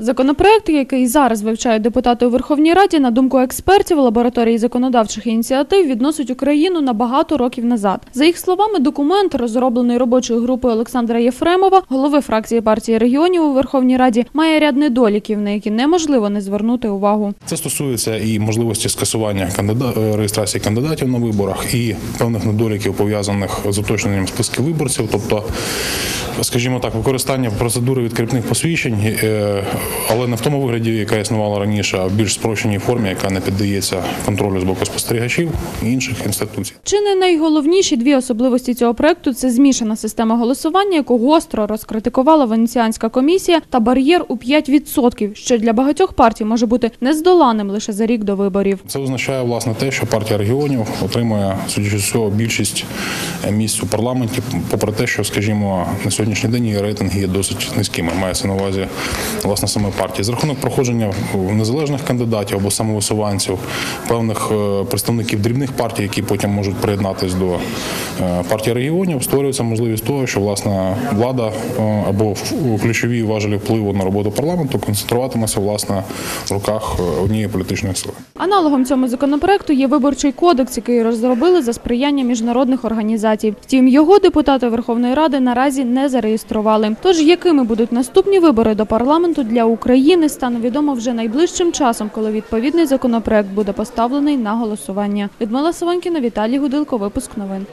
Законопроект, який зараз вивчають депутати у Верховній Раді, на думку експертів лабораторії законодавчих ініціатив, відносить Україну на багато років назад. За їх словами, документ, розроблений робочою групою Олександра Єфремова, голови фракції партії регіонів у Верховній Раді, має ряд недоліків, на які неможливо не звернути увагу. Це стосується і можливості скасування е, реєстрації кандидатів на виборах, і певних недоліків пов'язаних з уточненням списків виборців, тобто, скажімо так, використання процедури відкріпних посвідчень, е, але не в тому вигляді, яка існувала раніше, а в більш спрощеній формі, яка не піддається контролю з боку спостерігачів і інших інституцій. Чи не найголовніші дві особливості цього проекту це змішана система голосування, яку гостро розкритикувала Венеціанська комісія, та бар'єр у 5%, що для багатьох партій може бути нездоланим лише за рік до виборів. Це означає власне те, що партія регіонів отримує судячи з цього більшість місць у парламенті, попри те, що, скажімо, на сьогоднішній день її рейтинги є досить низькими. Мається на увазі власне саме партії. з рахунок проходження незалежних кандидатів або самовисуванців, певних е, представників дрібних партій, які потім можуть приєднатись до е, партії регіонів, створюється можливість того, що власне влада е, або ключові важелі впливу на роботу парламенту концентруватиметься власне в руках е, однієї політичної сили. Аналогом цьому законопроекту є виборчий кодекс, який розробили за сприяння міжнародних організацій. Втім, його депутати Верховної Ради наразі не зареєстрували. Тож якими будуть наступні вибори до парламенту для України, стане відомо вже найближчим часом, коли відповідний законопроект буде поставлений на голосування. Людмила Савонькіна, Віталій Гудилко, випуск новин.